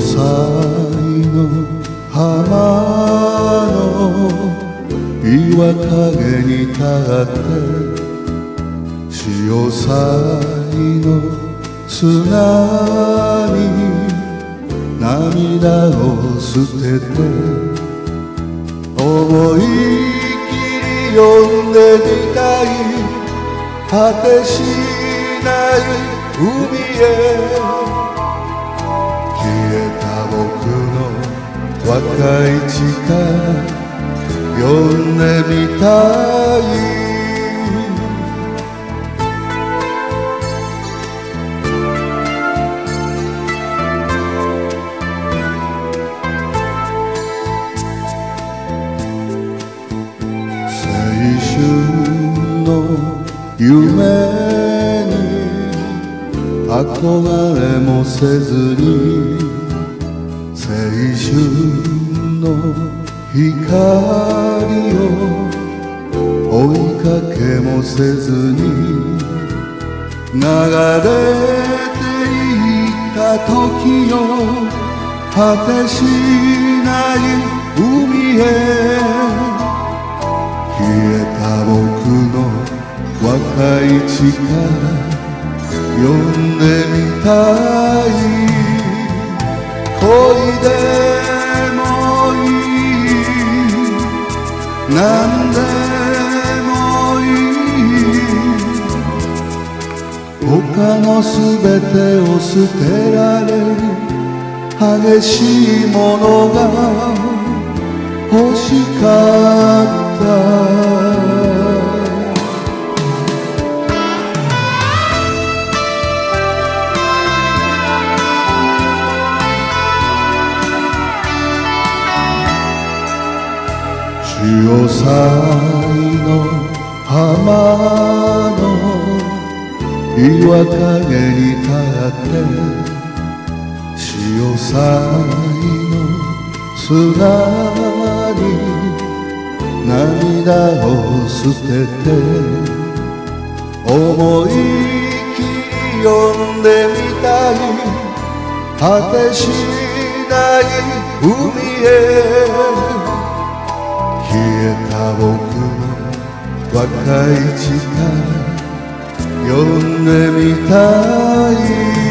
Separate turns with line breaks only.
祭の浜の岩陰に立って潮騒の砂に涙を捨てて思い切り読んでみたい果てしない海へ若い力呼んでみたい。青春の夢に憧れもせずに青春の光を追いかけもせずに流れていった時を果てしない海へ消えた僕の若い力呼んでみたい何でもいい。他のすべてを捨てられる激しいものが欲しかった。潮騒の浜の岩陰に立って潮騒の砂に涙を捨てて思い切り読んでみたい果てしない海へ若い力呼んでみたい。